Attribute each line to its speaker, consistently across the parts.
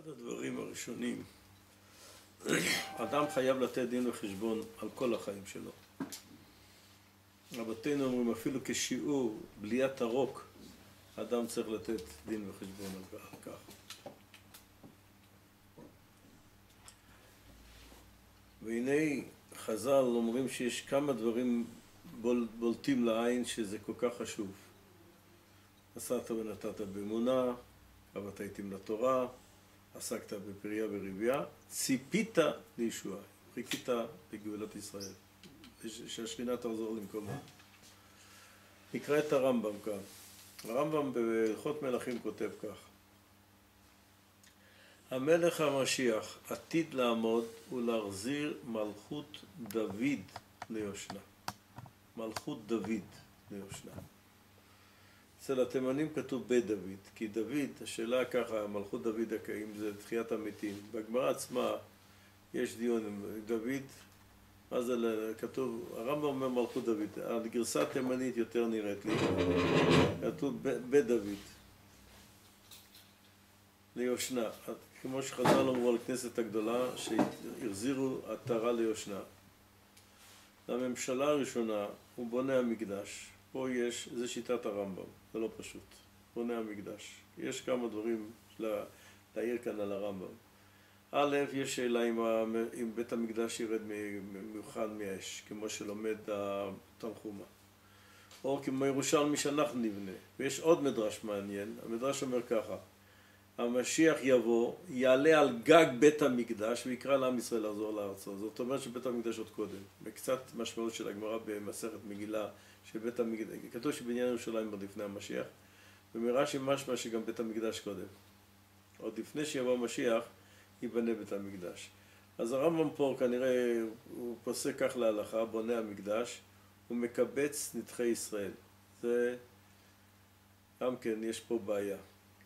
Speaker 1: אחד הדברים הראשונים, אדם חייב לתת דין וחשבון על כל החיים שלו. רבותינו אומרים אפילו כשיעור בליית הרוק, אדם צריך לתת דין וחשבון על כך. והנה חז"ל אומרים שיש כמה דברים בול, בולטים לעין שזה כל כך חשוב. עשת ונתת באמונה, עבדת עתים לתורה, עסקת בפריה ורבייה, ציפית לישועה, חיכית לגאולת ישראל, שהשכינה תחזור למקומה. נקרא את הרמב"ם כאן. הרמב"ם בהלכות מלכים כותב כך: המלך המשיח עתיד לעמוד ולהחזיר מלכות דוד ליושנה. מלכות דוד ליושנה. אצל התימנים כתוב בית דוד, כי דוד, השאלה ככה, מלכות דוד הקאים זה תחיית המתים. בגמרא עצמה יש דיון עם דוד, מה זה כתוב, הרמב"ם אומר מלכות דוד, הגרסה התימנית יותר נראית לי, כתוב בית דוד, ליושנה, כמו שחז"ל אמרו על הכנסת הגדולה, שהחזירו עטרה ליושנה. לממשלה הראשונה הוא בונה המקדש, פה יש, זה שיטת הרמב"ם, זה לא פשוט, בונה המקדש. יש כמה דברים לה, להעיר כאן על הרמב"ם. א', יש שאלה אם, אם בית המקדש ירד מיוחד מאש, כמו שלומד התנחומה. או כמו ירושלמי שאנחנו נבנה. ויש עוד מדרש מעניין, המדרש אומר ככה: המשיח יבוא, יעלה על גג בית המקדש ויקרא לעם ישראל לחזור לארצו. זאת אומרת שבית המקדש עוד קודם. וקצת משמעות של הגמרא במסכת מגילה שבית המקדש, כתוב שבניין ירושלים עוד לפני המשיח, ומרש"י משמע שגם בית המקדש קודם. עוד לפני שיבוא המשיח, ייבנה בית המקדש. אז הרמב"ם פה כנראה, הוא פוסק כך להלכה, בונה המקדש, הוא מקבץ נדחי ישראל. זה, גם כן, יש פה בעיה.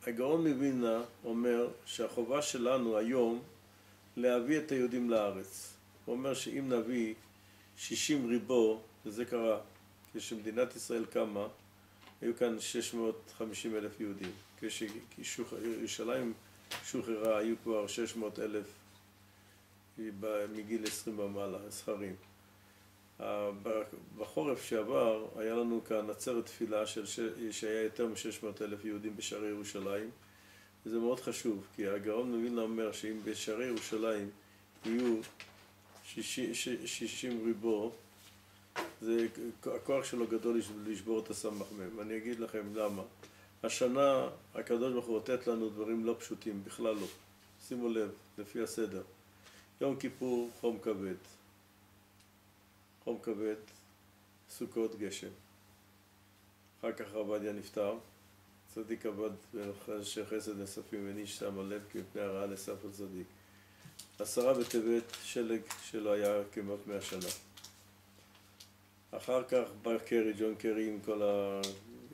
Speaker 1: הגאון מווילנה אומר שהחובה שלנו היום להביא את היהודים לארץ. הוא אומר שאם נביא 60 ריבו, וזה קרה כשמדינת ישראל קמה, היו כאן 650 אלף יהודים. כשירושלים שוחררה היו כבר 600 אלף מגיל 20 ומעלה, זכרים. בחורף שעבר היה לנו כאן עצרת תפילה של ש... שהיה יותר מ-600 אלף יהודים בשערי ירושלים וזה מאוד חשוב כי הגאון מווילנה אומר שאם בשערי ירושלים יהיו 60 ריבו זה, הכוח שלו גדול לשבור את הסמ"ם. אני אגיד לכם למה. השנה הקדוש ברוך הוא לתת לנו דברים לא פשוטים, בכלל לא. שימו לב, לפי הסדר. יום כיפור, חום כבד. חום כבד, סוכות, גשם. אחר כך רב עדיה נפטר, צדיק עבד של חסד נאספים וניש שם הלב כי מפני הרעה נאסף הצדיק. עשרה בטבת, שלג שלא היה כמעט מאה שנה. אחר כך בא קרי, ג'ון קרי עם כל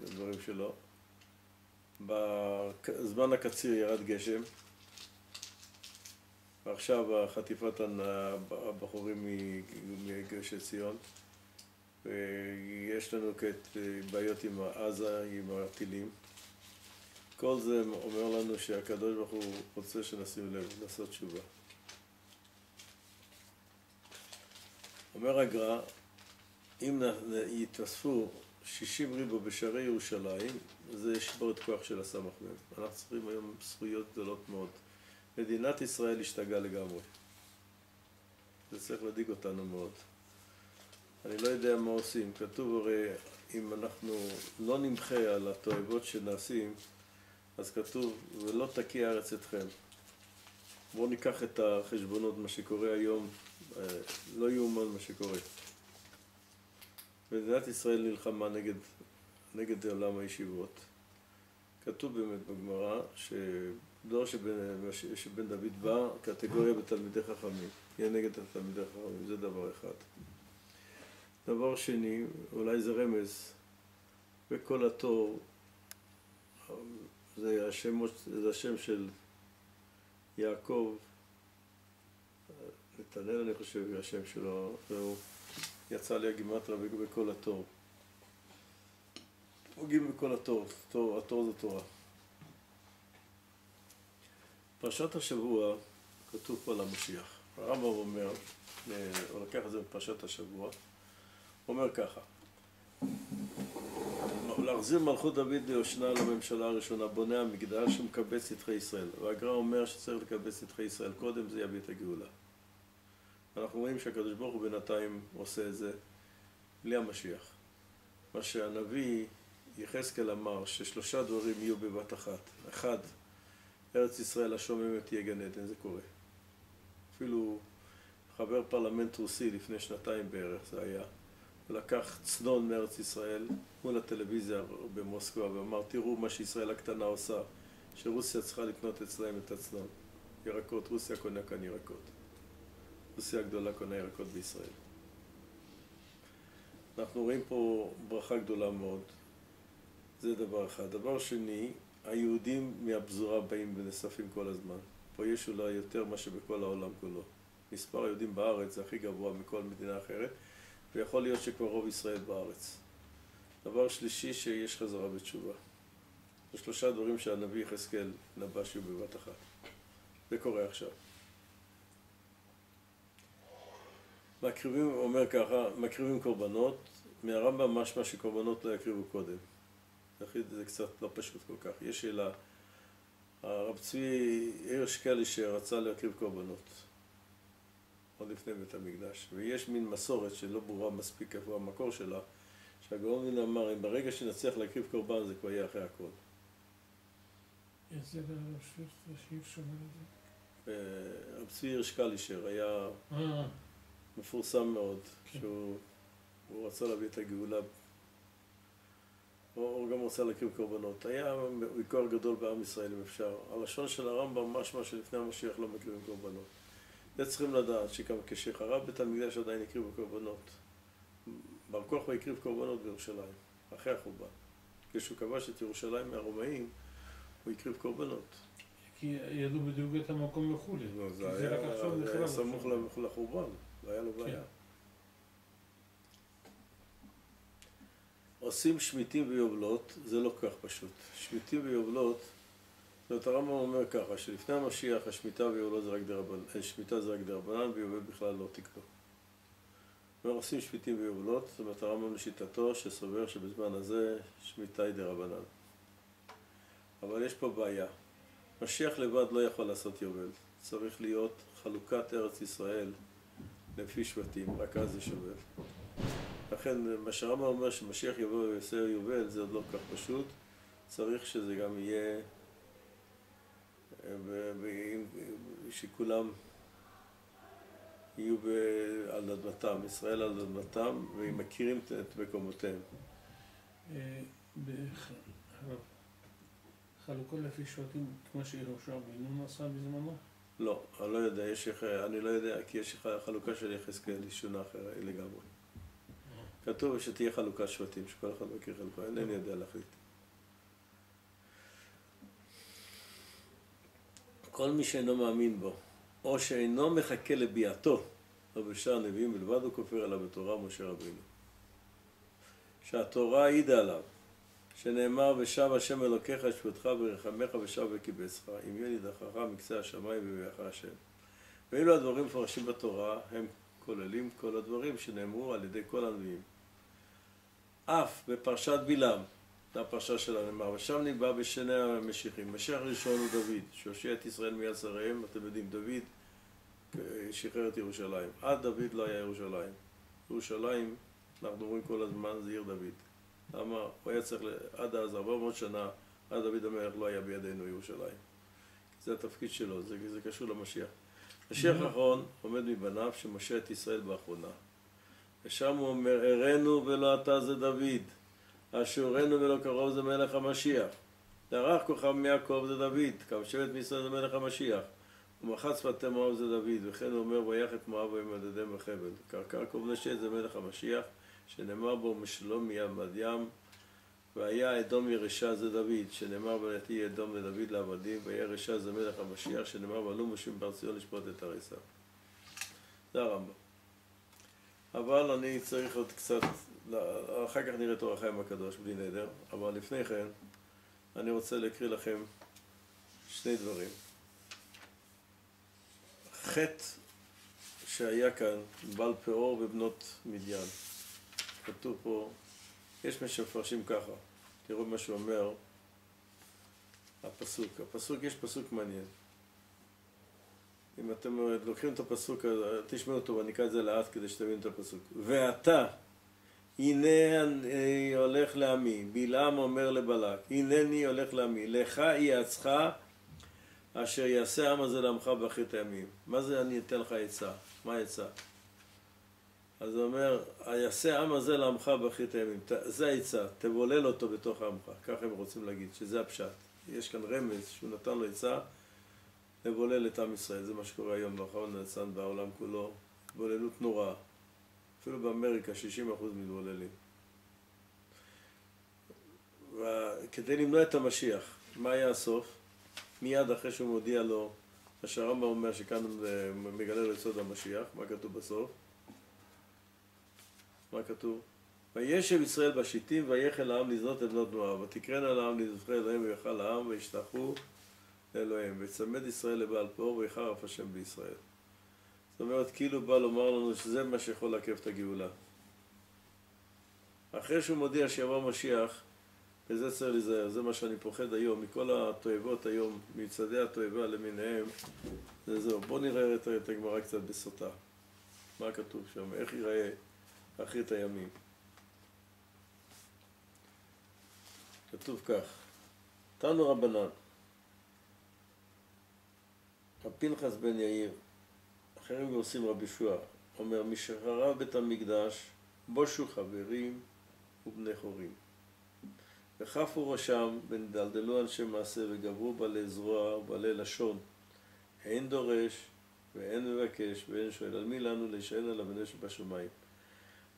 Speaker 1: הדברים שלו. בזמן הקציר ירד גשם, ועכשיו חטיפת הבחורים מגרשי ציון, ויש לנו כעת בעיות עם עזה, עם הטילים. כל זה אומר לנו שהקדוש ברוך הוא רוצה שנשים לב, לעשות תשובה. אומר הגר"א, אם יתאספו 60 ריבו בשערי ירושלים, זה ישבור את כוח של הסמ"ם. אנחנו צריכים היום זכויות גדולות מאוד. מדינת ישראל השתגעה לגמרי. זה צריך להדאיג אותנו מאוד. אני לא יודע מה עושים. כתוב הרי, אם אנחנו לא נמחה על התועבות שנעשים, אז כתוב, ולא תקיא הארץ אתכם. בואו ניקח את החשבונות, מה שקורה היום, אה, לא יאומן מה שקורה. מדינת ישראל נלחמה נגד, נגד עולם הישיבות. כתוב באמת בגמרא שדור שבן, שבן דוד בא, קטגוריה בתלמידי חכמים, יהיה נגד התלמידי חכמים, זה דבר אחד. דבר שני, אולי זה רמז, בכל התור, זה השם, זה השם של יעקב, נתנאל אני חושב, השם שלו, והוא יצא לי הגימטרה בכל התור. פוגעים בכל התור, התור, התור זה תורה. פרשת השבוע כתוב פה על המשיח. הרמב"ם אומר, הוא לקח את זה בפרשת השבוע, הוא אומר ככה להחזיר מלכות דוד ליושנה לממשלה הראשונה, בונה המקדש ומקבץ שטחי ישראל. והגר"א אומר שצריך לקבץ שטחי ישראל קודם, זה יביא את הגאולה. אנחנו רואים שהקדוש ברוך הוא בינתיים עושה את זה בלי המשיח. מה שהנביא יחזקאל אמר, ששלושה דברים יהיו בבת אחת. אחד, ארץ ישראל השוממת תהיה גן עדן, זה קורה. אפילו חבר פרלמנט רוסי לפני שנתיים בערך זה היה. לקח צנון מארץ ישראל מול הטלוויזיה במוסקבה ואמר תראו מה שישראל הקטנה עושה שרוסיה צריכה לקנות אצלהם את הצנון ירקות, רוסיה קונה כאן ירקות רוסיה הגדולה קונה ירקות בישראל אנחנו רואים פה ברכה גדולה מאוד זה דבר אחד. דבר שני, היהודים מהפזורה באים ונספים כל הזמן. פה יש אולי יותר מאשר בכל העולם כולו. מספר היהודים בארץ זה הכי גבוה מכל מדינה אחרת ויכול להיות שכבר רוב ישראל בארץ. דבר שלישי, שיש חזרה בתשובה. זה שלושה דברים שהנביא יחזקאל נבא שיהיו בבת אחת. זה קורה עכשיו. מקריבים, אומר ככה, מקריבים קורבנות, מהרמב"ם משמע שקורבנות לא יקריבו קודם. זה קצת לא פשוט כל כך. יש שאלה, הרב צבי הירש קלישר רצה להקריב קורבנות. עוד לפני בית המקדש. ויש מין מסורת שלא ברורה מספיק איפה המקור שלה, שהגאון מין אמר, אם ברגע שנצליח להקריב קורבן זה כבר יהיה אחרי הכל.
Speaker 2: איזה
Speaker 1: זה? רב צבי הירש קלישר היה אה. מפורסם מאוד. שהוא רצה להביא את הגאולה הוא גם רצה להקריב קורבנות. היה ויכוח גדול בעם ישראל אם אפשר. הלשון של הרמב"ם משמע שלפני המשיח לא מקריבים קורבנות. זה צריכים לדעת שגם כשחרב בית המקדש עדיין הקריבו קורבנות. בר כוכבא הקריב קורבנות בירושלים, אחרי החורבן. כשהוא כבש את ירושלים מהרומאים, הוא הקריב קורבנות.
Speaker 2: כי ידעו בדיוק את המקום וכולי.
Speaker 1: לא, זה היה סמוך לחורבן, לא היה לו בעיה. כן. עושים שמיטים ויובלות, זה לא כך פשוט. שמיטים ויובלות זאת אומרת, הרמב"ם אומר ככה, שלפני המשיח השמיטה ויובלות זה רק דרבנן, אה, שמיטה זה רק דרבנן ויובל בכלל לא תקנו. אומר עושים שמיטים ויובלות, זאת אומרת הרמב"ם לשיטתו שסובר שבזמן הזה שמיטה היא דרבנן. אבל יש פה בעיה. משיח לבד לא יכול לעשות יובל. צריך להיות חלוקת ארץ ישראל לפי שבטים, רק אז יש יובל. לכן מה שהרמב"ם אומר שמשיח יבוא ויעשה יובל זה עוד לא כל כך פשוט. צריך שזה גם יהיה שכולם יהיו על אדמתם, ישראל על אדמתם, והם מכירים את מקומותיהם.
Speaker 2: אה, חלוקה לפי שבטים, כמו שיהושע בן נון עשה בזמנו?
Speaker 1: לא, אני לא יודע, יש, אני לא יודע, כי יש חלוקה של יחזקאל, היא שונה אחרת לגמרי. כתוב שתהיה חלוקת שבטים, שכל אחד מכיר חלוקה, אינני יודע להחליט. כל מי שאינו מאמין בו, או שאינו מחכה לביאתו, או בשאר נביאים בלבד הוא כופר עליו בתורה משה רבינו. שהתורה העידה עליו, שנאמר ושב השם אלוקיך שבותך ורחמך ושב וקיבצך, אם יהיה נידחך מקצה השמיים וביאך השם. ואילו הדברים מפרשים בתורה הם כוללים כל הדברים שנאמרו על ידי כל הנביאים. אף בפרשת בלעם זו הפרשה שלנו, נאמר, ושם ניבא בשני המשיחים. משיח ראשון הוא דוד, שהושיע את ישראל מיד שריהם, אתם יודעים, דוד שחרר את ירושלים. עד דוד לא היה ירושלים. ירושלים, אנחנו אומרים כל הזמן, זה עיר דוד. למה? הוא היה צריך, עד אז, 400 שנה, עד דוד המלך לא היה בידינו ירושלים. זה התפקיד שלו, זה, זה קשור למשיח. משיח האחרון עומד מבניו שמשה את ישראל באחרונה. ושם הוא אומר, הראנו ולא אתה זה דוד. אשורנו ולא קרוב זה מלך המשיח. דרך כוכב מיעקב זה דוד, קו שבט מישראל זה מלך המשיח. ומחץ פתי מואב זה דוד, וכן הוא אומר ויח את מואב וימדדם בחבל. קרקר כובנשת זה מלך המשיח, שנאמר בו משלום מימד ים. והיה אדום ירשה זה דוד, שנאמר ונתי אדום לדוד לעבדים, והיה ירשה זה מלך המשיח, שנאמר ועלו משים בר ציון לשפוט את הריסה. זה הרמב"ם. אבל אני צריך עוד קצת אחר כך נראה את אור החיים הקדוש בלי נדר, אבל לפני כן אני רוצה להקריא לכם שני דברים. החטא שהיה כאן, בעל פאור ובנות מדיין. כתוב פה, יש מי שמפרשים ככה, תראו מה שהוא אומר, הפסוק. הפסוק, יש פסוק מעניין. אם אתם לוקחים את הפסוק, תשמעו אותו ואני אקרא את זה לאט כדי שתבינו את הפסוק. ואתה, הנה אני הולך לעמי, בלעם אומר לבלק, הנני הולך לעמי, לך יעצך אשר יעשה העם הזה לעמך באחרית הימים. מה זה אני אתן לך עצה? מה העצה? אז הוא אומר, יעשה העם הזה לעמך באחרית הימים. זה העצה, תבולל אותו בתוך עמך. ככה הם רוצים להגיד, שזה הפשט. יש כאן רמז שהוא נתן לו עצה לבולל את עם ישראל. זה מה שקורה היום באחרון נצן בעולם כולו. התבוללות נוראה. אפילו באמריקה 60% מתבוללים. וכדי למנוע את המשיח, מה היה הסוף? מיד אחרי שהוא מודיע לו, השרמב"ם אומר שכאן מגלה לו יסוד המשיח, מה כתוב בסוף? מה כתוב? וישב ישראל בשיטים ויחל העם לזנות את בנות מואב ותקרן על העם לזכרי אלוהים ויכל העם וישתחו לאלוהים ויצמד ישראל לבעל פאור ויחרף השם בישראל. זאת אומרת כאילו בא לומר לנו שזה מה שיכול לעכב את הגאולה. אחרי שהוא מודיע שיבוא משיח וזה צריך להיזהר, זה מה שאני פוחד היום מכל התועבות היום, מצעדי התועבה למיניהם זה זהו. בואו נראה את הגמרא קצת בסוטה. מה כתוב שם? איך ייראה אחרית הימים? כתוב כך, תנו רבנן, הפנחס בן יאיר, אחרים עושים רבי שועה, אומר, משחרב בית המקדש, בושו חברים ובני חורים. וכפו ראשם, ונדלדלו אנשי מעשה, וגברו בעלי זרוע ובעלי לשון. אין דורש, ואין מבקש, ואין שואל, על מי לנו להישען על אבני שבשמיים.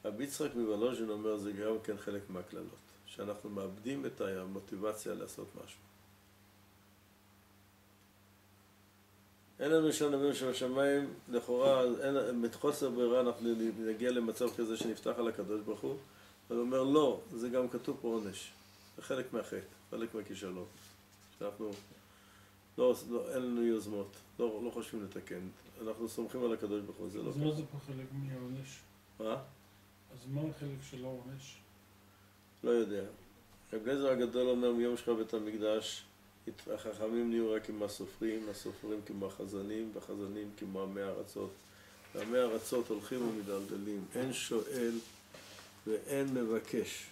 Speaker 1: רבי יצחק מוולוז'ין אומר, זה גם כן חלק מהקללות. שאנחנו מאבדים את המוטיבציה לעשות משהו. אין לנו שם נביאים של השמיים, לכאורה, אין, מחוסר ברירה אנחנו נגיע למצב כזה שנפתח על הקדוש ברוך הוא, אבל הוא אומר לא, זה גם כתוב פה עונש, זה חלק מהחטא, חלק מהכישלון, שאנחנו, לא, לא, אין לנו יוזמות, לא, לא חושבים לתקן, אנחנו סומכים על הקדוש ברוך הוא, זה לא
Speaker 2: אז מה זה פה חלק מהעונש?
Speaker 1: מה?
Speaker 2: אז מה החלק של העונש?
Speaker 1: לא יודע. רב גזר הגדול אומר מיום שלך בית המקדש, החכמים נהיו רק כמו הסופרים, הסופרים כמו החזנים, והחזנים כמו עמי ארצות. ועמי ארצות הולכים ומדלדלים, אין שואל ואין מבקש.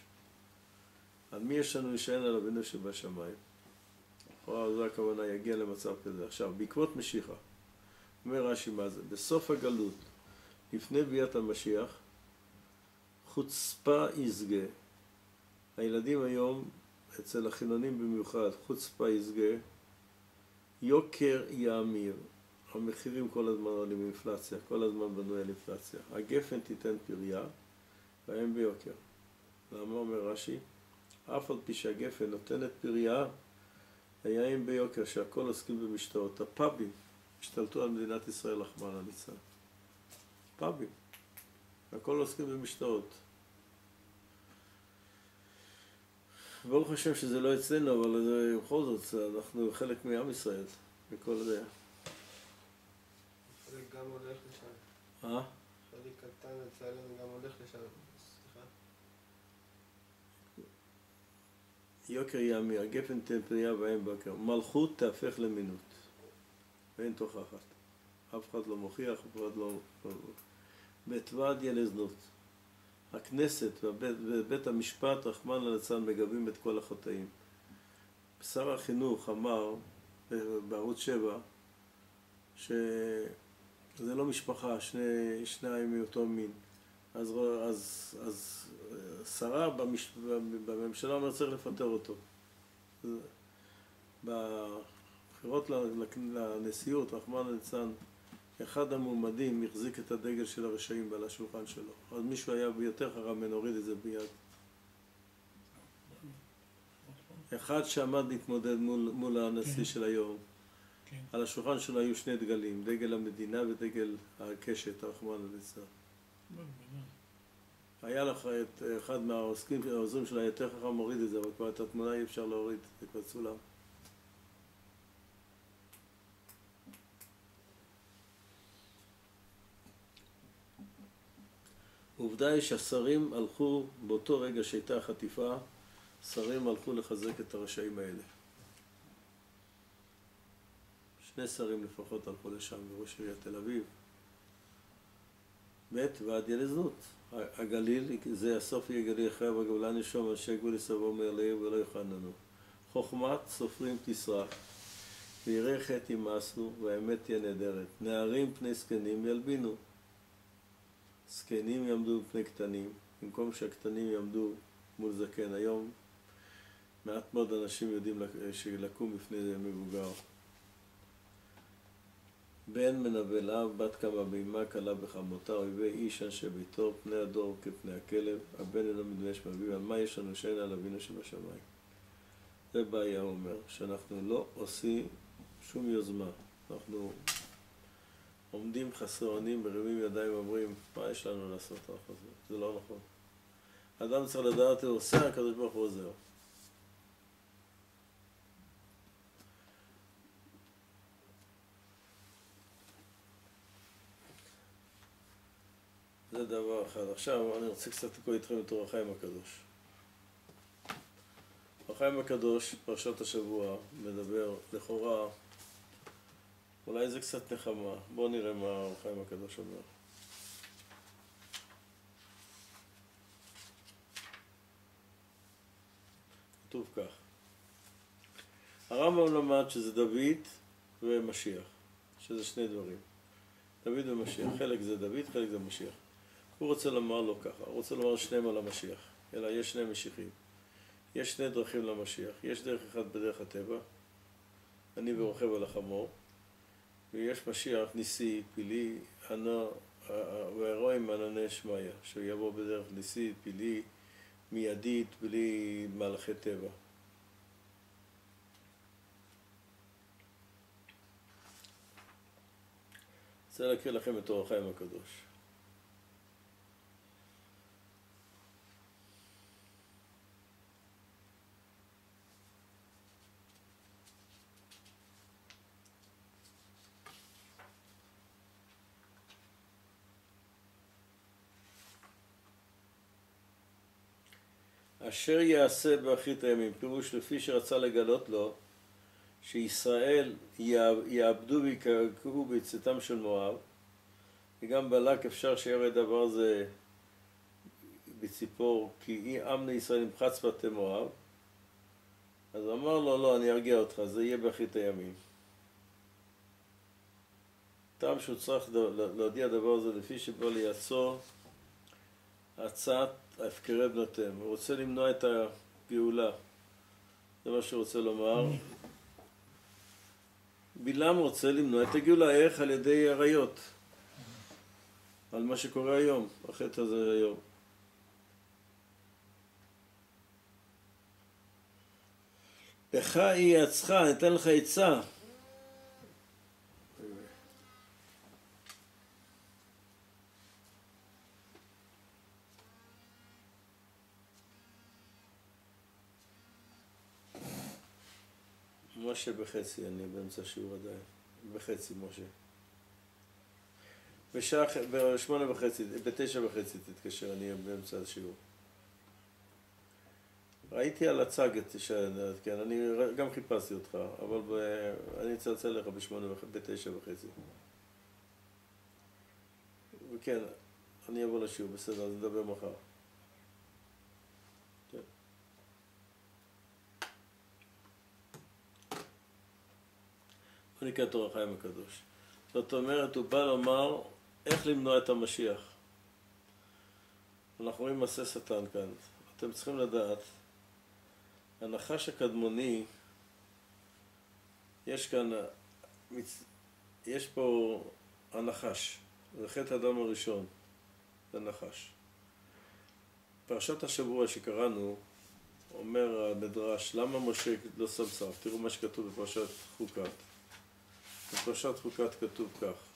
Speaker 1: על מי יש לנו להישען על אבינו שבשמיים? לכאורה זו הכוונה, יגיע למצב כזה. עכשיו, בעקבות משיחה, אומר רש"י מה זה? בסוף הגלות, לפני ביאת המשיח, חוצפה יסגה הילדים היום, אצל החילונים במיוחד, חוצפה יסגה, יוקר יאמיר, המחירים כל הזמן עולים אינפלציה, כל הזמן בנוי על אינפלציה. הגפן תיתן פריה, והאם ביוקר. למה אומר רש"י? אף על פי שהגפן נותנת פריה, היין ביוקר, שהכל עוסקים במשתאות. הפאבים השתלטו על מדינת ישראל, רחמנא ליצלן. פאבים. הכל עוסקים במשתאות. ברוך השם שזה לא אצלנו, אבל זה בכל זאת, אנחנו חלק מעם ישראל, מכל זה.
Speaker 3: חלק גם הולך לשם.
Speaker 1: אה?
Speaker 3: חלק קטן אצלנו גם הולך לשם. סליחה.
Speaker 1: יוקר ימי, הגפן תן פניה ואין בקר. מלכות תהפך למינות. ואין תוכחת. אף אחד לא מוכיח, אף אחד לא... בתוודיה לזנות. הכנסת ובית, ובית המשפט, רחמן ליצלן, מגבים את כל החטאים. שר החינוך אמר בערוץ 7 שזה לא משפחה, שני, שניים מאותו מין. אז, אז, אז שרה במש, בממשלה אומר צריך לפטר אותו. בבחירות לנשיאות, רחמן ליצלן, אחד המועמדים החזיק את הדגל של הרשעים על השולחן שלו. אז מישהו היה ביותר חכם ממנו, הוריד את זה ביד. אחד שעמד להתמודד מול, מול הנשיא כן. של היום. כן. על השולחן שלו היו שני דגלים, דגל המדינה ודגל הקשת, רחמנא ליצלן. היה לך את אחד מהעוסקים, העוזרים שלה יותר חכם מוריד את זה, אבל כבר את התמונה אי אפשר להוריד, זה כבר צולם. עובדה היא שהשרים הלכו, באותו רגע שהייתה החטיפה, שרים הלכו לחזק את הרשעים האלה. שני שרים לפחות הלכו לשם, בראש עיריית תל אביב. מת ועד ילזות. הגליל, זה הסוף יהיה גליל אחרי בגאולה נשום, אנשי גבול יסבו מעליהם ולא יחננו. חוכמת סופרים תסרח, וירא חטא ימאסו, והאמת תהיה נהדרת. נערים פני זקנים ילבינו. זקנים יעמדו בפני קטנים, במקום שהקטנים יעמדו מול זקן. היום מעט מאוד אנשים יודעים לקום בפני מבוגר. בן מנבל אב, בת קמה באמה, כלה בחמותה, אויבי איש אנשי ביתו, פני הדור כפני הכלב, הבן אינו מתבייש מאביו, על מה יש לנו שאין על אבינו שבשמיים. זה בעיה אומר, שאנחנו לא עושים שום יוזמה. אנחנו עומדים חסרי אונים, מרימים ידיים ואומרים, מה יש לנו לעשות רק הזה? זה לא נכון. אדם צריך לדעת, הוא עושה, הקדוש ברוך הוא עוזר. זה דבר אחד. עכשיו אני רוצה קצת לקרוא איתכם את אור החיים הקדוש. אור החיים הקדוש, פרשת השבוע, מדבר לכאורה, אולי זה קצת נחמה. בואו נראה מה אור החיים הקדוש אומר. כתוב כך: הרמב"ם למד שזה דוד ומשיח, שזה שני דברים. דוד ומשיח, חלק זה דוד, חלק זה משיח. הוא רוצה לומר לא ככה, הוא רוצה לומר שניהם על המשיח, אלא יש שני משיחים. יש שני דרכים למשיח, יש דרך אחת בדרך הטבע, אני ורוכב על החמור, ויש משיח ניסי, פילי, ענו, והרואים ענני שמיא, שהוא יבוא בדרך ניסי, פילי, מיידית, בלי מהלכי טבע. רוצה להקריא לכם את אור החיים הקדוש. אשר יעשה באחרית הימים, פירוש לפי שרצה לגלות לו שישראל יאבדו ויקרקעו ביצאתם של מואב וגם בלק אפשר שיראה הדבר הזה בציפור כי עם לישראל נמחץ בתי מואב. אז אמר לו לא אני ארגיע אותך זה יהיה באחרית הימים. טעם שהוא צריך להודיע דבר הזה לפי שבא ליעצור הצעת הפקרי בנותיהם. הוא רוצה למנוע את הגאולה. זה מה שהוא רוצה לומר. בלעם רוצה למנוע את הגאולה, איך? על ידי עריות. על מה שקורה היום, החטא הזה היום. לך היא אני אתן לך עצה. משה בחצי, אני באמצע השיעור עדיין. בחצי, משה. בשעה, בשמונה וחצי, בתשע וחצי תתקשר, אני באמצע השיעור. ראיתי על הצג את כן, אני גם חיפשתי אותך, אבל ב, אני אצלצל לך בשמונה, בתשע וחצי. וכן, אני אבוא לשיעור, בסדר, אז נדבר מחר. הוא נקרא תור החיים הקדוש. זאת אומרת, הוא בא לומר איך למנוע את המשיח. אנחנו רואים מעשה שטן כאן. אתם צריכים לדעת, הנחש הקדמוני, יש כאן, יש פה הנחש, זה חטא האדם הראשון, זה נחש. פרשת השבוע שקראנו, אומר המדרש, למה משה לא שם שרף? תראו מה שכתוב בפרשת חוקת. בפרשת חוקת כתוב כך.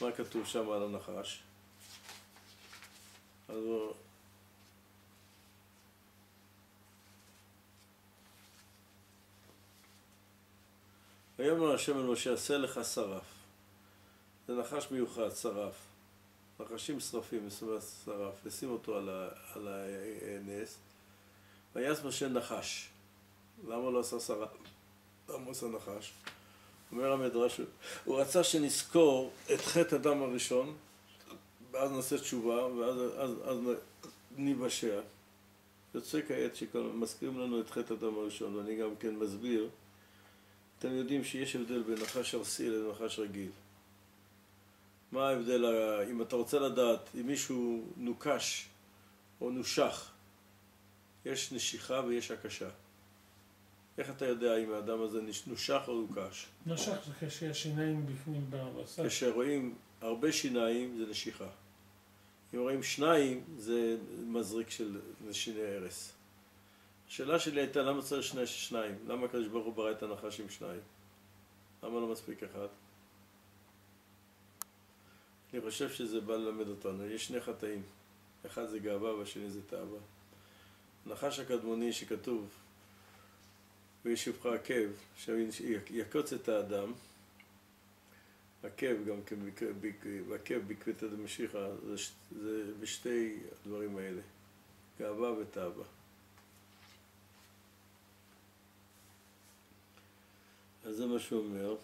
Speaker 1: מה כתוב שם על הנחש? אז הוא... ויאמר השם אל משה, עשה לך שרף. זה נחש מיוחד, שרף. נחשים שרפים, שרף, ושים אותו על, ה, על הנס, ויעש משה נחש. למה לא עשה שרף? למה עשה נחש? אומר המדרש, הוא רצה שנזכור את חטא הדם הראשון, ואז נעשה תשובה, ואז אז, אז ניוושע. יוצא כעת שמזכירים לנו את חטא הדם הראשון, ואני גם כן מסביר. אתם יודעים שיש הבדל בין נחש ארסי לנחש רגיל. מה ההבדל, אם אתה רוצה לדעת, אם מישהו נוקש או נושך, יש נשיכה ויש הקשה. איך אתה יודע אם האדם הזה נושך או נוקש?
Speaker 2: נושך זה כשיש שיניים בפנים בבשר.
Speaker 1: כשרואים הרבה שיניים זה נשיכה. אם רואים שניים זה מזריק של שיני הרס. השאלה שלי הייתה למה צריך שני שניים? למה הקדוש ברוך הוא ברא את הנחש עם שניים? למה לא מספיק אחד? אני חושב שזה בא ללמד אותנו. יש שני חטאים. אחד זה גאווה והשני זה תאווה. הנחש הקדמוני שכתוב וישבך עקב, שיקוץ את האדם, עקב גם כן, עקב בקבתא דמשיחא, זה, בשתי הדברים האלה, גאווה ותאווה. אז זה מה שהוא אומר.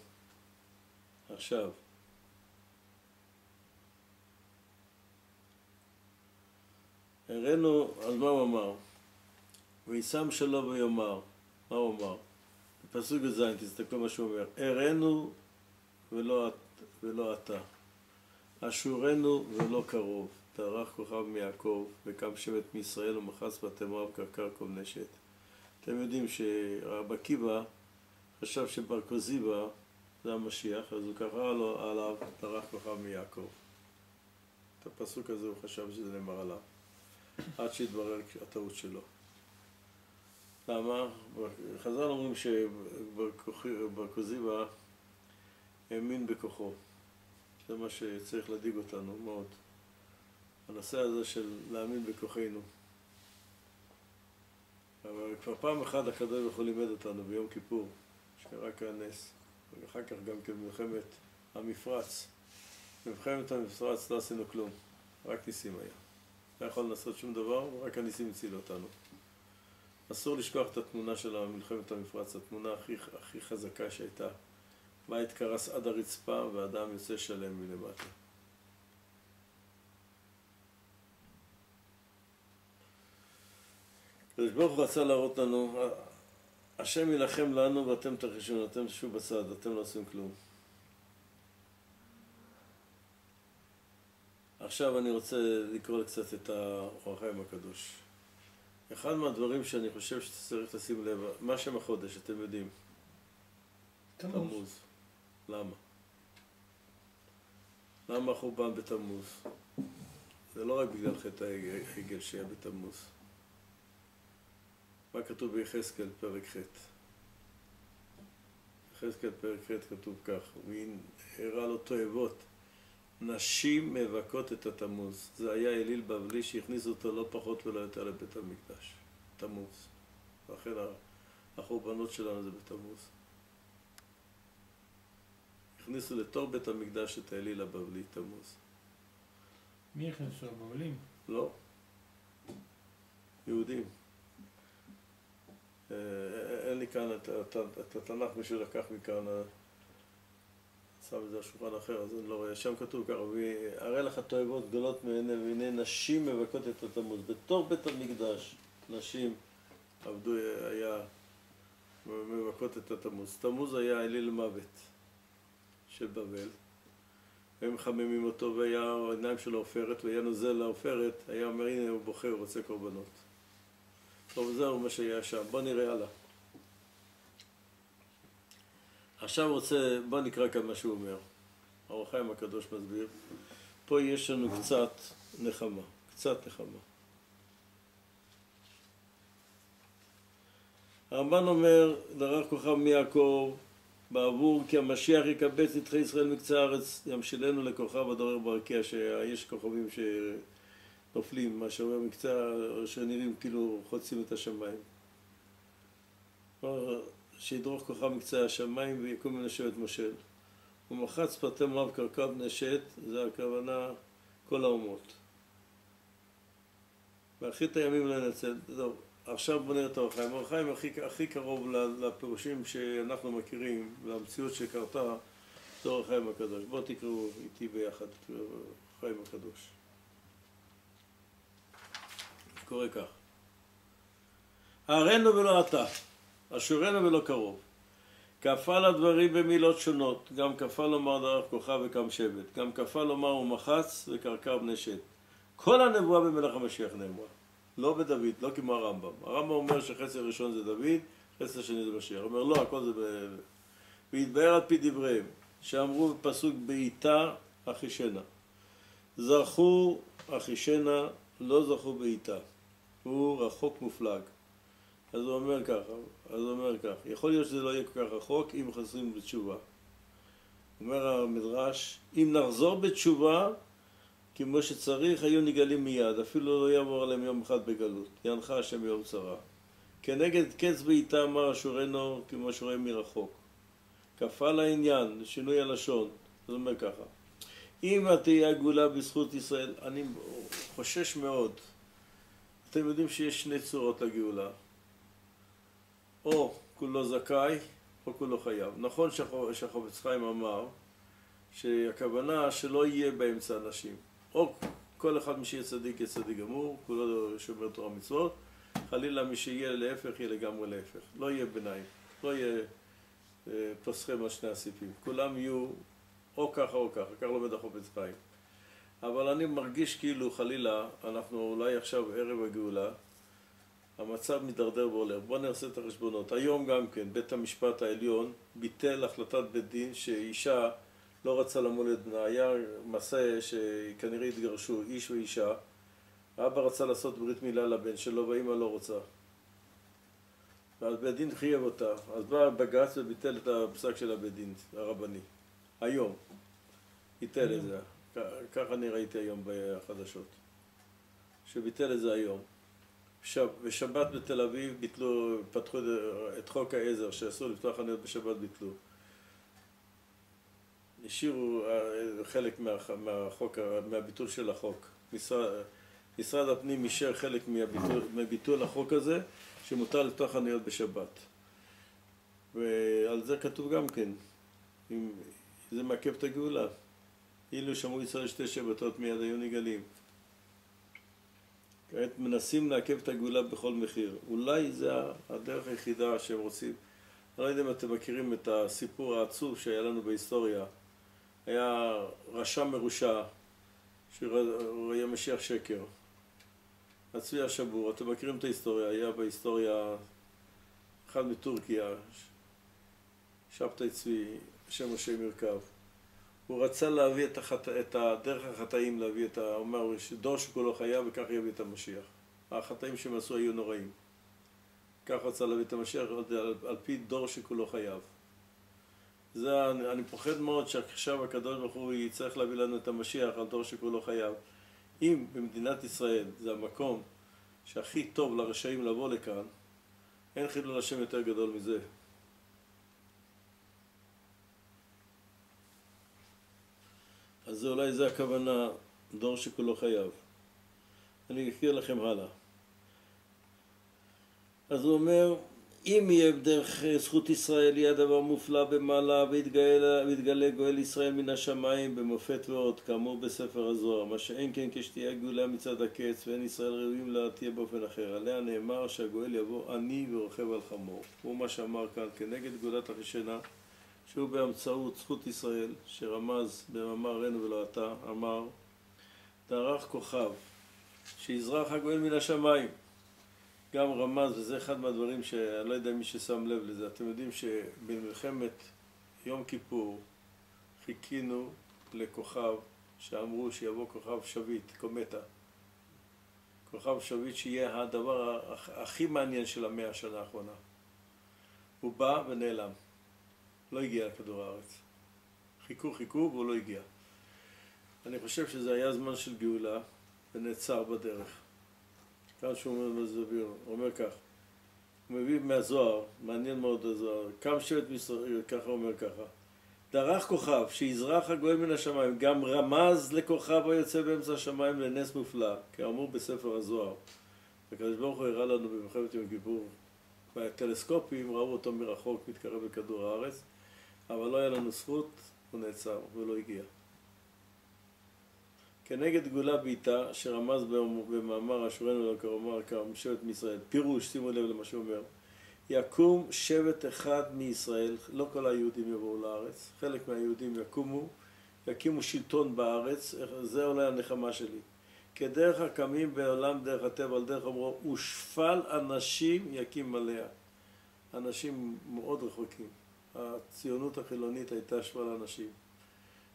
Speaker 1: עכשיו, הראינו, אז מה הוא אמר? וישם שלו ויאמר, מה הוא אמר? בפסוק י"ז, תסתכלו מה שהוא אומר, הראינו ולא, ולא אתה, אשורנו ולא קרוב, תערך כוכב מיעקב, וקם שבט מישראל ומחץ מואב קרקר כל נשת. אתם יודעים שרב עקיבא חשב שבר כוזיבא זה המשיח, אז הוא קרא לו עליו תערך כוכב מיעקב. את הפסוק הזה הוא חשב שזה נאמר עליו. עד שהתברר הטעות שלו. למה? חז"ל אומרים שבר האמין בכוחו. זה מה שצריך להדאיג אותנו מאוד. הנושא הזה של להאמין בכוחנו. אבל כבר פעם אחת הקדוש ברוך הוא לימד אותנו ביום כיפור, שקרה כאן נס, ואחר כך גם כן במלחמת המפרץ. במלחמת המפרץ לא עשינו כלום, רק ניסים היה. לא יכול לעשות שום דבר, רק הניסים הציל אותנו. אסור לשכוח את התמונה של מלחמת המפרץ, התמונה הכי, הכי חזקה שהייתה. בית קרס עד הרצפה ואדם יוצא שלם מלמטה. הקדוש ברוך הוא רצה להראות לנו, השם יילחם לנו ואתם תרחשו, אתם תשבו בצד, אתם לא עושים כלום. עכשיו אני רוצה לקרוא קצת את האור החיים הקדוש. אחד מהדברים שאני חושב שצריך לשים לב, מה שם החודש, אתם יודעים? תמוז. למה? למה החורבן בתמוז? זה לא רק בגלל חטא העגל שהיה בתמוז. מה כתוב ביחזקאל פרק ח'? ביחזקאל פרק ח' כתוב כך, הוא הראה לו תועבות נשים מבכות את התמוז. זה היה אליל בבלי שהכניסו אותו לא פחות ולא יותר לבית המקדש. תמוז. ואכן החורבנות שלנו זה בתמוז. הכניסו לתור בית המקדש את האליל הבבלי, תמוז.
Speaker 2: מי הכניסו? הבבלים?
Speaker 1: לא. יהודים. אה, אה, אין לי כאן את התנ"ך, מישהו לקח מכאן אה, שם את זה על שולחן אחר, אז אני לא רואה. שם כתוב ככה, והראה לך תועבות גדולות מהנה, והנה נשים מבכות את התמוז. בתור בית המקדש, נשים עבדו, היה מבכות את התמוז. תמוז היה אליל מוות של בבל. הם מחממים אותו והיה העיניים שלו עופרת, והיה נוזל לעופרת, היה אומר הנה הוא בוחר, הוא רוצה קורבנות. טוב, זהו מה שהיה שם. בוא נראה הלאה. עכשיו רוצה, בוא נקרא כאן מה שהוא אומר. החיים הקדוש מסביר. פה יש לנו קצת נחמה, קצת נחמה. הרמב"ן אומר, דרך כוכב מיעקב, בעבור כי המשיח יקבץ נדחי ישראל מקצה הארץ, ימשילנו לכוכב הדורר ברקיע, שיש כוכבים שנופלים, מה שאומר מקצה, שנראים כאילו חוצים את השמיים. שידרוך כוכב מקצה השמיים ויקום מן השבט מושל. ומחץ פרטי מואב קרקע בני שת, זה הכוונה כל האומות. ואחרית הימים לא ינצל. טוב, עכשיו בוא נראה את אור החיים. אור החיים הכי, הכי קרוב לפירושים שאנחנו מכירים, למציאות שקרתה, זה אור החיים הקדוש. בואו תקראו איתי ביחד את אור החיים הקדוש. קורא כך: הערנו ולא אתה, אשורנו ולא קרוב. כפה לדברים במילות שונות, גם כפה לומר דרך כוכב וקם שבט, גם כפה לומר ומחץ וקרקר בני שת. כל הנבואה במלך המשיח נאמרה. לא בדוד, לא כמו הרמב"ם. הרמב"ם אומר שחסר ראשון זה דוד, חסר שני זה משיח. אומר לא, הכל זה ב... והתבהר על פי דבריהם, שאמרו בפסוק בעיטה אחישנה. זרחו אחישנה, לא זכו בעיטה. הוא רחוק מופלג. אז הוא אומר ככה, אז הוא אומר כך, יכול להיות שזה לא יהיה כל כך רחוק אם חוזרים בתשובה. אומר המדרש, אם נחזור בתשובה כמו שצריך, היו נגלים מיד, אפילו לא יעבור עליהם יום אחד בגלות, יענך השם יום צרה. כנגד קץ בעיטה אמר אשורנו כמו שרואה מרחוק. כפה לעניין, שינוי הלשון, זאת אומרת ככה, אם תהיה הגאולה בזכות ישראל, אני חושש מאוד, אתם יודעים שיש שני צורות לגאולה. או כולו זכאי או כולו חייב. נכון שהחופץ חיים אמר שהכוונה שלא יהיה באמצע אנשים. או כל אחד מי שיהיה צדיק יהיה צדיק גמור, כולו שומר תורה מצוות, חלילה מי שיהיה להפך יהיה לגמרי להפך. לא יהיה ביניים, לא יהיה אה, פוסחם על שני הסיפים. כולם יהיו או ככה או ככה, כך לומד החופץ חיים. אבל אני מרגיש כאילו חלילה, אנחנו אולי עכשיו ערב הגאולה, המצב מידרדר והולך. בואו נעשה את החשבונות. היום גם כן, בית המשפט העליון ביטל החלטת בית דין שאישה לא רצה למול את בנה. היה מסע שכנראה התגרשו, איש ואישה. האבא רצה לעשות ברית מילה לבן שלו והאימא לא רוצה. ואז בית דין חייב אותה. אז בא בג"ץ וביטל את הפסק של הבית דין הרבני. היום. ביטל את זה. ככה אני ראיתי היום בחדשות. שביטל את זה היום. בשבת בתל אביב ביטלו, פתחו את חוק העזר שאסור לפתוח חנויות בשבת ביטלו. השאירו אה, חלק מהחוק, מהביטול של החוק. משרד, משרד הפנים אישר חלק מהביטול, מביטול החוק הזה, שמותר לפתוח חנויות בשבת. ועל זה כתוב גם כן, אם זה מעכב את הגאולה. אילו שמעו ישראל שתי שבתות מיד היו נגלים. כעת מנסים לעכב את הגאולה בכל מחיר. אולי זה הדרך היחידה שהם רוצים. אני לא יודע אם אתם מכירים את הסיפור העצוב שהיה לנו בהיסטוריה. היה רשע מרושע, שהוא היה משיח שקר. הצבי השבור, אתם מכירים את ההיסטוריה, היה בהיסטוריה אחד מטורקיה, שבתאי צבי, שם משה מרכב. הוא רצה להביא את, החט... את הדרך החטאים, להביא את ה... אומר, דור שכולו חייב וכך יביא את המשיח. החטאים שהם עשו היו נוראים. כך רצה להביא את המשיח על, על פי דור שכולו חייב. זה, אני, אני פוחד מאוד שעכשיו הקדוש ברוך הוא יצטרך להביא לנו את המשיח על דור שכולו חייב. אם במדינת ישראל זה המקום שהכי טוב לרשעים לבוא לכאן, אין חילול השם יותר גדול מזה. אז אולי זה הכוונה, דור שכולו חייב. אני אקריא לכם הלאה. אז הוא אומר, אם יהיה דרך זכות ישראל יהיה דבר מופלא במעלה ויתגלה, ויתגלה גואל ישראל מן השמיים במופת ועוד כאמור בספר הזוהר מה שאין כן כשתהיה גאולה מצד הקץ ואין ישראל ראויים לה תהיה באופן אחר עליה נאמר שהגואל יבוא עני ורוכב על חמור הוא מה שאמר כאן כנגד גאולת החישנה שהוא באמצעות זכות ישראל, שרמז במאמר רנו ולא אתה, אמר, דרך כוכב, שיזרח הגואל מן השמיים. גם רמז, וזה אחד מהדברים שאני לא יודע מי ששם לב לזה, אתם יודעים שבמלחמת יום כיפור חיכינו לכוכב שאמרו שיבוא כוכב שביט, קומטה. כוכב שביט שיהיה הדבר הכי מעניין של המאה השנה האחרונה. הוא בא ונעלם. לא הגיע לכדור הארץ. חיכו חיכו והוא לא הגיע. אני חושב שזה היה זמן של גאולה ונעצר בדרך. כאן שהוא אומר בזביר, הוא אומר כך, הוא מביא מהזוהר, מעניין מאוד הזוהר, קם שבט מישראל, ככה אומר ככה, דרך כוכב, שיזרח הגואל מן השמיים, גם רמז לכוכב היוצא באמצע השמיים לנס מופלא, כאמור בספר הזוהר. הקדוש ברוך הוא הראה לנו במלחמת יום כיפור, בטלסקופים ראו אותו מרחוק מתקרב לכדור הארץ, אבל לא היה לנו זכות, הוא נעצר ולא הגיע. כנגד גאולה בעיטה, שרמז במאמר אשורנו לקרומר כמשבט מישראל. פירוש, שימו לב למה שהוא אומר. יקום שבט אחד מישראל, לא כל היהודים יבואו לארץ, חלק מהיהודים יקומו, יקימו שלטון בארץ, זה אולי הנחמה שלי. כדרך הקמים בעולם דרך הטבע, על דרך אומרו, ושפל אנשים יקים עליה. אנשים מאוד רחוקים. הציונות החילונית הייתה שפל אנשים.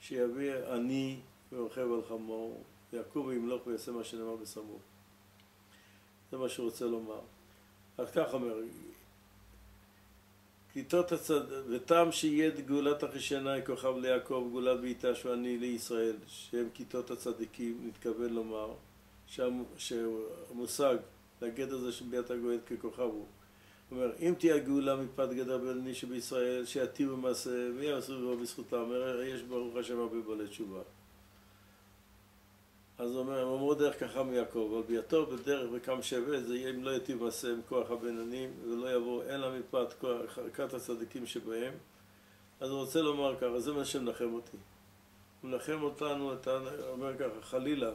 Speaker 1: שיביא עני ורוכב על חמור, יקום וימלוך ויעשה מה שנאמר בסמוך. זה מה שהוא רוצה לומר. אז כך אומר, כיתות הצד... וטעם שיהיה גאולת החישנאי כוכב ליעקב, גאולה בעיטה שהוא עני לישראל, שהם כיתות הצדיקים, נתכוון לומר, שהמושג, לגדר הזה של ביאת הגואל ככוכב הוא. אומר, אם תהיה גאולה מפת גדר בינוני שבישראל, שיתירו במעשה ויעשו בו בזכותם, יש ברוך השם הרבה בעלי תשובה. אז הוא אומר, הם אמרו דרך ככה מיעקב, אבל ביתו בדרך וכמה שווה, זה יהיה אם לא יטיב מעשה עם כוח הבינונים, ולא יבוא אלא מפאת כת הצדיקים שבהם. אז הוא רוצה לומר ככה, זה מה שמנחם אותי. הוא מנחם אותנו, אתה אומר ככה, חלילה,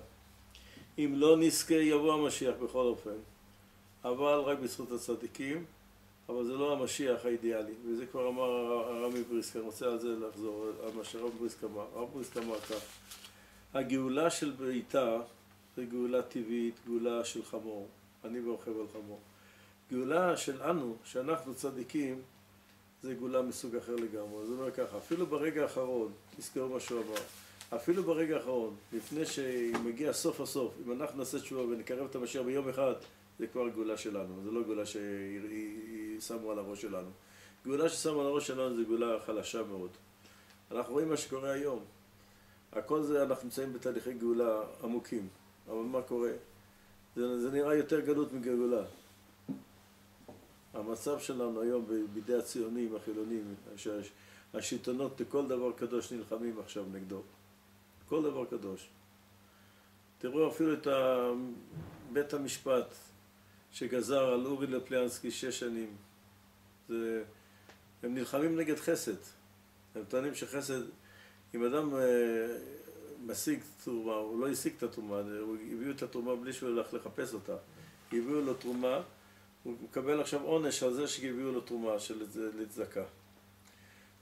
Speaker 1: אם לא נזכה יבוא המשיח בכל אופן, אבל רק בזכות הצדיקים, אבל זה לא המשיח האידיאלי, וזה כבר אמר הרמי בריסקה, אני רוצה על זה לחזור, על מה שהרב בריסקה אמר. הרב בריסקה אמר כך הגאולה של בעיטה זה גאולה טבעית, גאולה של חמור. אני ורוכב על חמור. גאולה של אנו, שאנחנו צדיקים, זה גאולה מסוג אחר לגמרי. זה אומר ככה, אפילו ברגע האחרון, תזכרו מה שהוא אמר, אפילו ברגע האחרון, לפני שמגיע סוף הסוף, אם אנחנו נעשה תשובה ונקרב את המשיח ביום אחד, זה כבר גאולה שלנו, זה לא גאולה ששמו על הראש שלנו. גאולה ששמו על הראש שלנו זה גאולה חלשה מאוד. אנחנו רואים מה שקורה היום. הכל זה, אנחנו נמצאים בתהליכי גאולה עמוקים, אבל מה קורה? זה, זה נראה יותר גלות מגאולה. המצב שלנו היום בידי הציונים, החילונים, השלטונות לכל דבר קדוש נלחמים עכשיו נגדו. כל דבר קדוש. תראו אפילו את בית המשפט שגזר על אורי לפליאנסקי שש שנים. זה, הם נלחמים נגד חסד. הם טוענים שחסד אם אדם אה, משיג תרומה, הוא לא השיג את התרומה, הביאו את התרומה בלי שהוא הולך לחפש אותה. הביאו לו תרומה, הוא מקבל עכשיו עונש על זה שהביאו לו תרומה של לצדקה.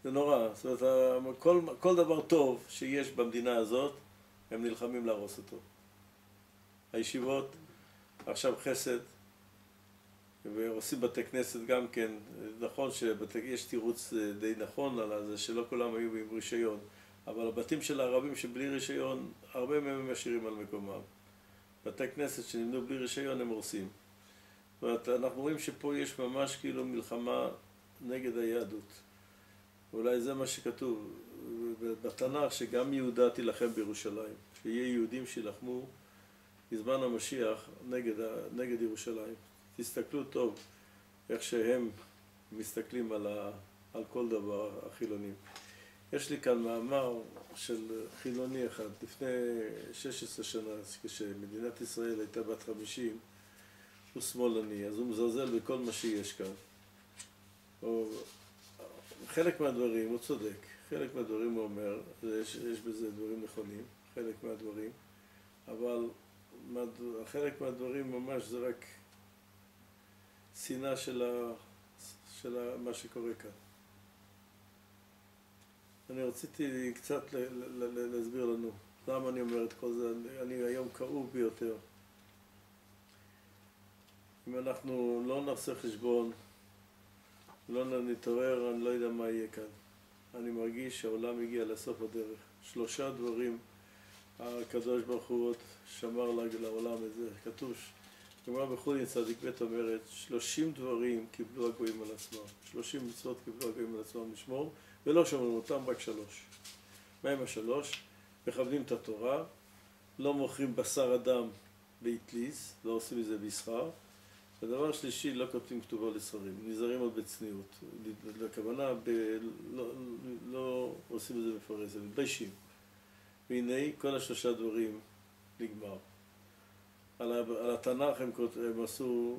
Speaker 1: זה נורא. זאת אומרת, כל, כל דבר טוב שיש במדינה הזאת, הם נלחמים להרוס אותו. הישיבות, עכשיו חסד, ועושים בתי כנסת גם כן. נכון שיש תירוץ אה, די נכון על זה שלא כולם היו עם רישיון. אבל הבתים של הערבים שבלי רישיון, הרבה מהם הם משאירים על מקומם. בתי כנסת שנבנו בלי רישיון הם הורסים. זאת אומרת, אנחנו רואים שפה יש ממש כאילו מלחמה נגד היהדות. אולי זה מה שכתוב בתנ"ך, שגם יהודה תילחם בירושלים. שיהיה יהודים שילחמו בזמן המשיח נגד, נגד ירושלים. תסתכלו טוב איך שהם מסתכלים על, ה, על כל דבר, החילונים. יש לי כאן מאמר של חילוני אחד, לפני 16 שנה, כשמדינת ישראל הייתה בת 50, הוא שמאלני, אז הוא מזלזל בכל מה שיש כאן. או, חלק מהדברים, הוא צודק, חלק מהדברים הוא אומר, יש, יש בזה דברים נכונים, חלק מהדברים, אבל חלק מהדברים ממש זה רק שנאה של, ה, של ה, מה שקורה כאן. אני רציתי קצת להסביר לנו למה אני אומר את כל זה, אני היום כאוב ביותר. אם אנחנו לא נעשה חשבון, לא נתעורר, אני לא יודע מה יהיה כאן. אני מרגיש שהעולם הגיע לסוף הדרך. שלושה דברים הקדוש ברוך הוא שמר לעולם את זה. כתוב, גמרא בחולין צדיק ב' אומרת, שלושים דברים קיבלו הגויים על עצמם. שלושים מצוות קיבלו הגויים על עצמם לשמור. ולא שומרים אותם, רק שלוש. מהם השלוש? מכבדים את התורה, לא מוכרים בשר אדם באטליס, לא עושים מזה מסחר. ודבר שלישי, לא כותבים כתובה לשרים, נזהרים עוד בצניעות. לכוונה, ב, לא, לא עושים את זה בפרהסיה, מתביישים. והנה כל השלושה דברים נגמר. על, על התנ"ך הם, הם עשו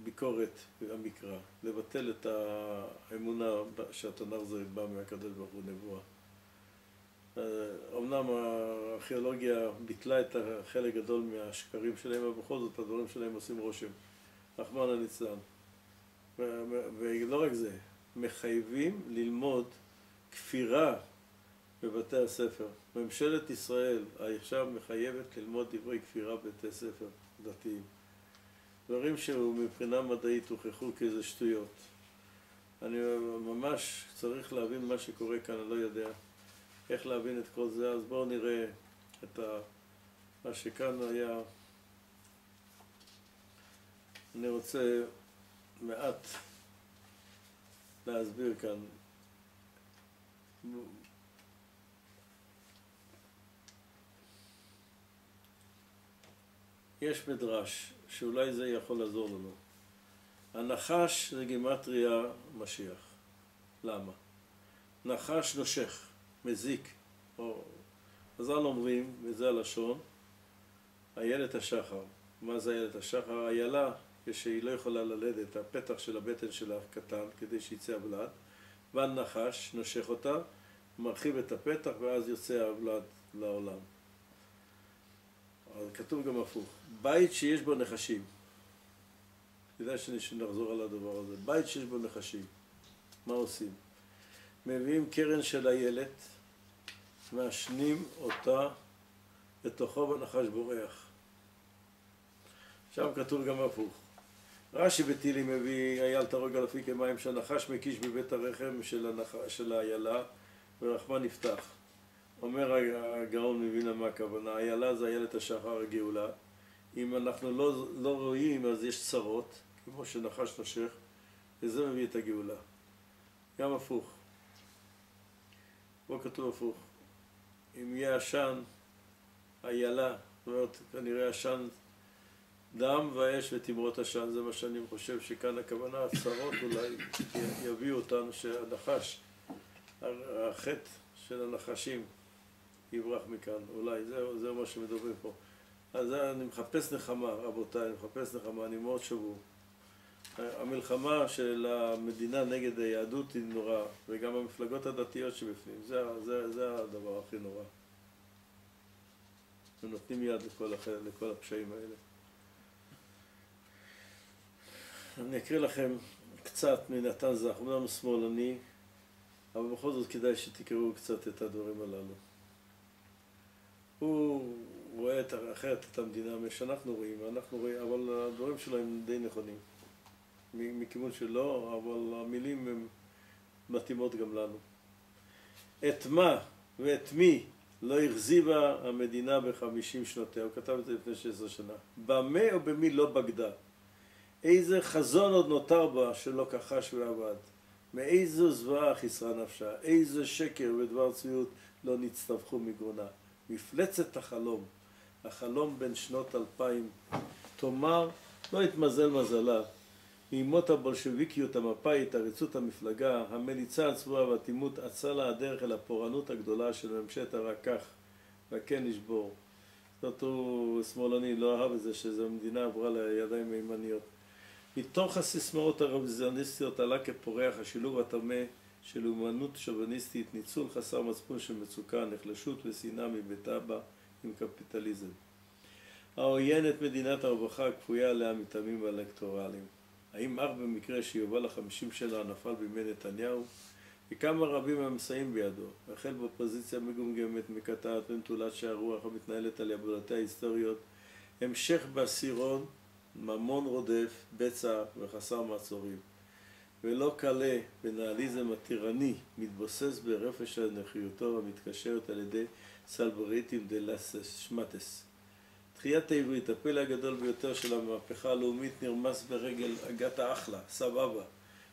Speaker 1: ביקורת המקרא, לבטל את האמונה שהתנ"ך זה בא מהקדוש ברוך הוא נבואה. אמנם הארכיאולוגיה ביטלה את החלק גדול מהשקרים שלהם, אבל בכל זאת הדברים שלהם עושים רושם. רחמנא ליצלן. ולא רק זה, מחייבים ללמוד כפירה בבתי הספר. ממשלת ישראל עכשיו מחייבת ללמוד דברי כפירה בבתי ספר דתיים. דברים שמבחינה מדעית הוכחו כאיזה שטויות. אני ממש צריך להבין מה שקורה כאן, אני לא יודע איך להבין את כל זה, אז בואו נראה את ה... מה שכאן היה. אני רוצה מעט להסביר כאן. יש מדרש שאולי זה יכול לעזור לנו. הנחש זה גימטריה משיח. למה? נחש נושך, מזיק. או... חז"ל אומרים, וזה הלשון, איילת השחר. מה זה איילת השחר? איילה, כשהיא לא יכולה ללדת, הפתח של הבטן שלה קטן כדי שיצא הוולד, והנחש נושך אותה, מרחיב את הפתח ואז יוצא הוולד לעולם. אבל כתוב גם הפוך, בית שיש בו נחשים. כדאי שנחזור על הדבר הזה. בית שיש בו נחשים, מה עושים? מביאים קרן של איילת, מעשנים אותה לתוכו ונחש בורח. שם כתוב גם הפוך. רש"י בתהילים מביא אייל תרוג על אפיקי מים שהנחש מקיש בבית הרחם של, הנח... של האיילה ורחמן נפתח. אומר הגאון מבינה מה הכוונה, איילה זה איילת השחר הגאולה. אם אנחנו לא, לא רואים אז יש צרות, כמו שנחש נושך, וזה מביא את הגאולה. גם הפוך. פה כתוב הפוך. אם יהיה עשן, איילה, זאת אומרת, כנראה עשן דם ואש ותמרות עשן, זה מה שאני חושב שכאן הכוונה, הצרות אולי יביאו אותנו שהנחש, החטא של הנחשים יברח מכאן, אולי, זהו, זהו מה שמדברים פה. אז אני מחפש נחמה, רבותיי, אני מחפש נחמה, אני מאוד שבור. המלחמה של המדינה נגד היהדות היא נוראה, וגם המפלגות הדתיות שבפנים, זה, זה, זה הדבר הכי נורא. ונותנים יד לכל, לכל הפשעים האלה. אני אקריא לכם קצת מנתן זך, אומנם שמאלני, אבל בכל זאת כדאי שתקראו קצת את הדברים הללו. הוא רואה את, אחרת את המדינה מה שאנחנו רואים, אנחנו רואים, אבל הדברים שלו הם די נכונים. מכיוון שלו, אבל המילים הן מתאימות גם לנו. את מה ואת מי לא הכזיבה המדינה בחמישים שנותיה, הוא כתב את זה לפני 16 שנה. במה או במי לא בגדה? איזה חזון עוד נותר בה שלא כחש ועבד? מאיזו זוועה חיסרה נפשה? איזה שקר ודבר צביעות לא נצטווחו מגרונה? מפלצת החלום, החלום בין שנות אלפיים, תאמר, לא התמזל מזלה, מימות הבולשביקיות המפאית, עריצות המפלגה, המליצה הצבועה והאטימות, אצה לה הדרך אל הפורענות הגדולה של ממשלת הרקח, והכן נשבור. זאת הוא שמאלני, לא אהב את זה שזו מדינה עברה לידיים מימניות. מתוך הסיסמאות הרוויזיוניסטיות עלה כפורח השילוב הטמא של אומנות שוביניסטית, ניצול חסר מצפון של מצוקה, נחלשות ושנאה מבית אבא עם קפיטליזם. העוין את מדינת הרווחה הכפויה עליה מטעמים האלקטורליים. האם אך במקרה שיובל החמישים שלה נפל בימי נתניהו? וכמה רבים המסייעים בידו, החל באופוזיציה מגומגמת, מקטעת ונטולת שער רוח המתנהלת על יבולותיה ההיסטוריות, המשך בעשירון, ממון רודף, בצע וחסר מעצורים. ולא קלה בנאליזם הטירני, מתבוסס ברפש הנחיותו המתקשרת על ידי סלבריטים דה שמטס. תחיית העברית, הפלא הגדול ביותר של המהפכה הלאומית, נרמס ברגל הגת האחלה, סבבה.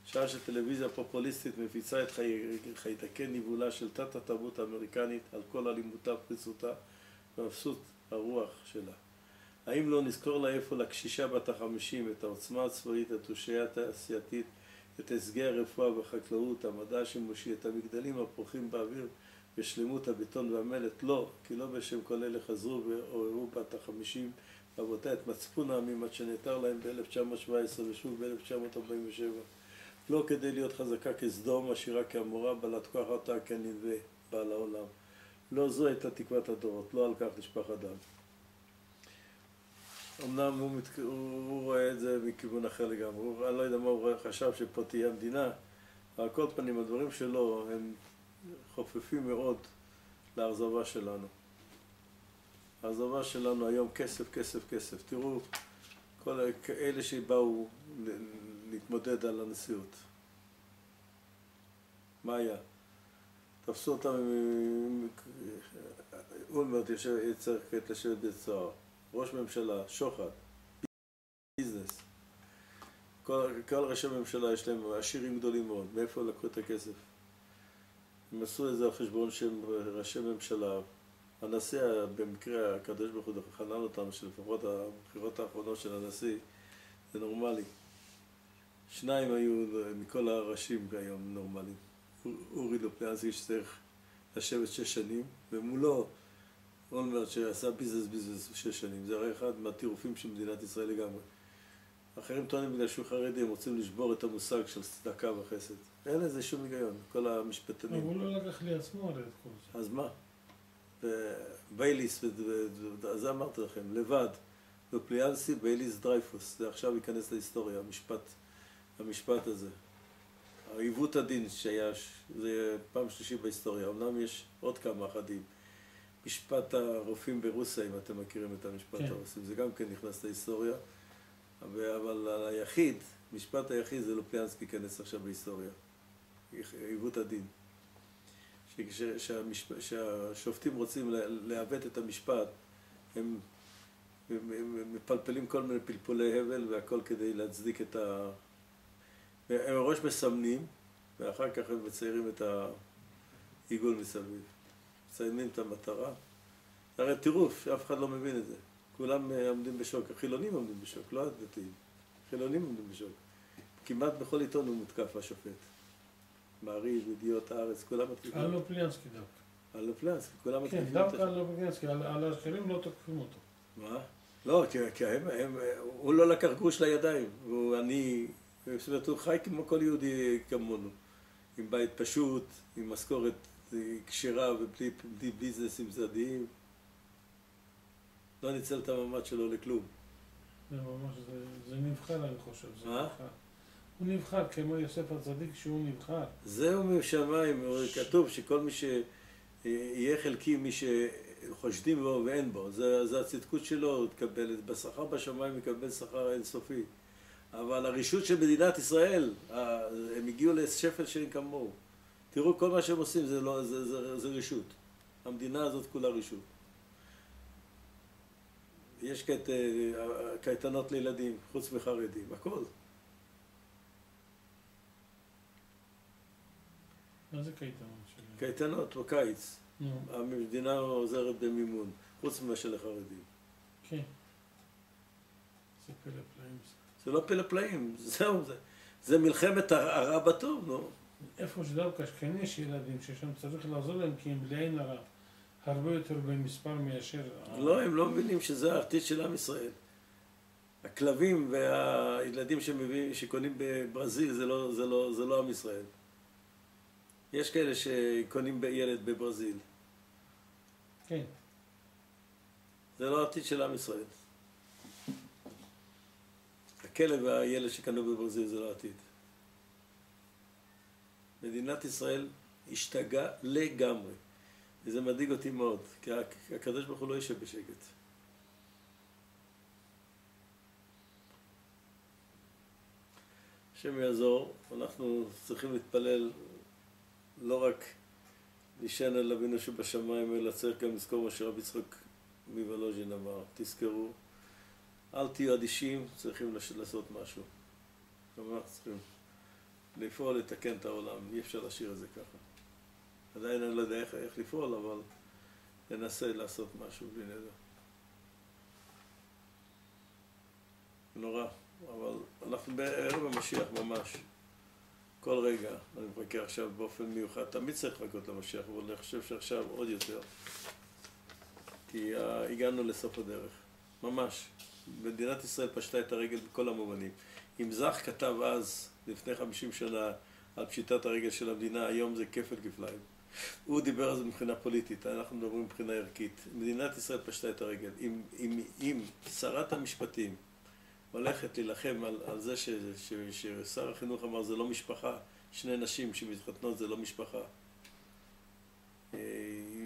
Speaker 1: שעה שטלוויזיה פופוליסטית מפיצה את חי... חיידקי ניבולה של תת התרבות האמריקנית על כל אלימותה ופריצותה ואפסות הרוח שלה. האם לא נזכור לה איפה לקשישה בת החמישים את העוצמה הצבאית, התושייה התעשייתית, את הישגי הרפואה והחקלאות, המדע השימושי, את המגדלים הפורחים באוויר ושלמות הבטון והמלט, לא, כי לא בשם כל אלה חזרו ועוררו בת החמישים רבותיי את מצפון העמים עד שנעתר להם ב-1917 ושוב ב-1947 לא כדי להיות חזקה כסדום, עשירה כעמורה, בעלת כוח הרתעה כנלווה בעל העולם. לא זו הייתה תקוות הדורות, לא על כך נשפך הדם. אמנם הוא, מת... הוא רואה את זה מכיוון אחר לגמרי, אני לא יודע מה הוא רואה, חשב שפה תהיה המדינה, על כל פנים הדברים שלו הם חופפים מאוד לאכזבה שלנו. האכזבה שלנו היום כסף, כסף, כסף. תראו, כל אלה שבאו להתמודד על הנשיאות. מה היה? תפסו אותם, אולמרט צריך כעת לשבת בית סוהר. ראש ממשלה, שוחד, ביזנס. כל, כל ראשי הממשלה יש להם עשירים גדולים מאוד, מאיפה לקחו את הכסף? הם עשו את זה על חשבון שהם ראשי ממשלה. הנשיא, במקרה הקדוש ברוך הוא חנן אותם, שלפחות הבחירות האחרונות של הנשיא, זה נורמלי. שניים היו מכל הראשים היום נורמליים. אורי לופליאנסקי שצריך לשבת שש שנים, ומולו אולמרט שעשה ביזנס ביזנס שש שנים. זה הרי אחד מהטירופים של מדינת ישראל לגמרי. אחרים טוענים בגלל שהוא חרדי, הם רוצים לשבור את המושג של צדקה וחסד. אין לזה שום היגיון, כל המשפטנים.
Speaker 2: אבל הוא לא לקח לעצמו הרי את כל זה.
Speaker 1: אז מה? בייליס, זה אמרתי לכם, לבד. לופוליאנסקי, בייליס, דרייפוס. זה עכשיו ייכנס להיסטוריה, המשפט, המשפט הזה. עיוות הדין שהיה, זה פעם שלישית בהיסטוריה. אמנם יש עוד כמה אחדים. משפט הרופאים ברוסיה, אם אתם מכירים את המשפט כן. הרוסי, זה גם כן נכנס להיסטוריה. אבל היחיד, משפט היחיד זה לופוליאנסקי ייכנס עכשיו בהיסטוריה. עיוות הדין. כשהשופטים רוצים לעוות את המשפט, הם, הם, הם מפלפלים כל מיני פלפולי הבל והכל כדי להצדיק את ה... הם ראש מסמנים, ואחר כך הם מציירים את העיגול מסביב. מציינים את המטרה. הרי טירוף, שאף אחד לא מבין את זה. כולם אה, עומדים בשוק. החילונים עומדים בשוק, לא הדתיים. חילונים עומדים בשוק. כמעט בכל עיתון הוא מותקף, השופט. מעריב, ידיעות הארץ, כולם מתקיפים.
Speaker 2: על לופליאנסקי דווקא.
Speaker 1: על לופליאנסקי, כולם מתקיפים.
Speaker 2: כן, דווקא על לופליאנסקי, על האחרים לא תוקפים אותו.
Speaker 1: מה? לא, כי הם, הם, הוא לא לקח גרוש לידיים, הוא אני, זאת אומרת, הוא חי כמו כל יהודי כמונו, עם בית פשוט, עם משכורת כשרה ובלי ביזנסים צדדיים. לא ניצל את המעמד שלו לכלום.
Speaker 2: זה ממש, זה, זה נבחר אני חושב. זה? נבחר. הוא נבחר כמו יוסף הצדיק שהוא נבחר.
Speaker 1: זהו משמיים, ש... כתוב שכל מי שיהיה חלקי, מי שחושדים בו ואין בו, זה, זה הצדקות שלו, הוא תקבל, בשכר בשמיים יקבל שכר אינסופי. אבל הרשות של מדינת ישראל, הם הגיעו לשפל שאין כמוהו. תראו, כל מה שהם עושים זה, לא, זה, זה, זה רשות. המדינה הזאת כולה רשות. יש קייט, קייטנות לילדים, חוץ מחרדים, הכל.
Speaker 2: מה זה קייטנות?
Speaker 1: קייטנות בקיץ. המדינה עוזרת במימון, חוץ ממה של החרדים.
Speaker 2: כן. זה פלא פלאים.
Speaker 1: זה לא פלא פלאים, זהו, זה, זה מלחמת הרע בטוב, נו.
Speaker 2: איפה שדווקא שכן יש ילדים ששם צריך לעזור להם כי הם בלי עין הרע. הרבה יותר במספר מאשר...
Speaker 1: לא, הם לא מבינים שזה העתיד של עם ישראל. הכלבים והילדים שמביאים, שקונים בברזיל זה לא, זה, לא, זה לא עם ישראל. יש כאלה שקונים ילד בברזיל.
Speaker 2: כן.
Speaker 1: זה לא העתיד של עם ישראל. הכלב והילד שקנו בברזיל זה לא העתיד. מדינת ישראל השתגעה לגמרי. וזה מדאיג אותי מאוד, כי הקדוש ברוך הוא לא יושב בשקט. השם יעזור, אנחנו צריכים להתפלל לא רק להישען על אבינו שבשמיים, אלא צריך גם לזכור מה שרבי יצחק מוולוז'ין אמר, תזכרו, אל תהיו אדישים, צריכים לעשות משהו. כלומר, צריכים לפעול לתקן את העולם, אי אפשר להשאיר את זה ככה. עדיין אני לא יודע איך, איך לפעול, אבל ננסה לעשות משהו בלי נדר. נורא, אבל אנחנו בערב המשיח ממש. כל רגע, אני מחכה עכשיו באופן מיוחד, תמיד צריך לחכות למשיח, אבל אני חושב שעכשיו עוד יותר. כי uh, הגענו לסוף הדרך, ממש. מדינת ישראל פשטה את הרגל בכל המובנים. אם זך כתב אז, לפני 50 שנה, על פשיטת הרגל של המדינה, היום זה כפל כפליים. הוא דיבר על זה מבחינה פוליטית, אנחנו מדברים מבחינה ערכית. מדינת ישראל פשטה את הרגל. אם, אם, אם שרת המשפטים הולכת להילחם על, על זה ש, ש, ששר החינוך אמר זה לא משפחה, שני נשים שמתחתנות זה לא משפחה. אה,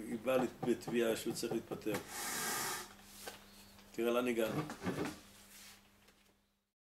Speaker 1: היא באה בתביעה שהוא צריך להתפטר. תראה לאן הגענו.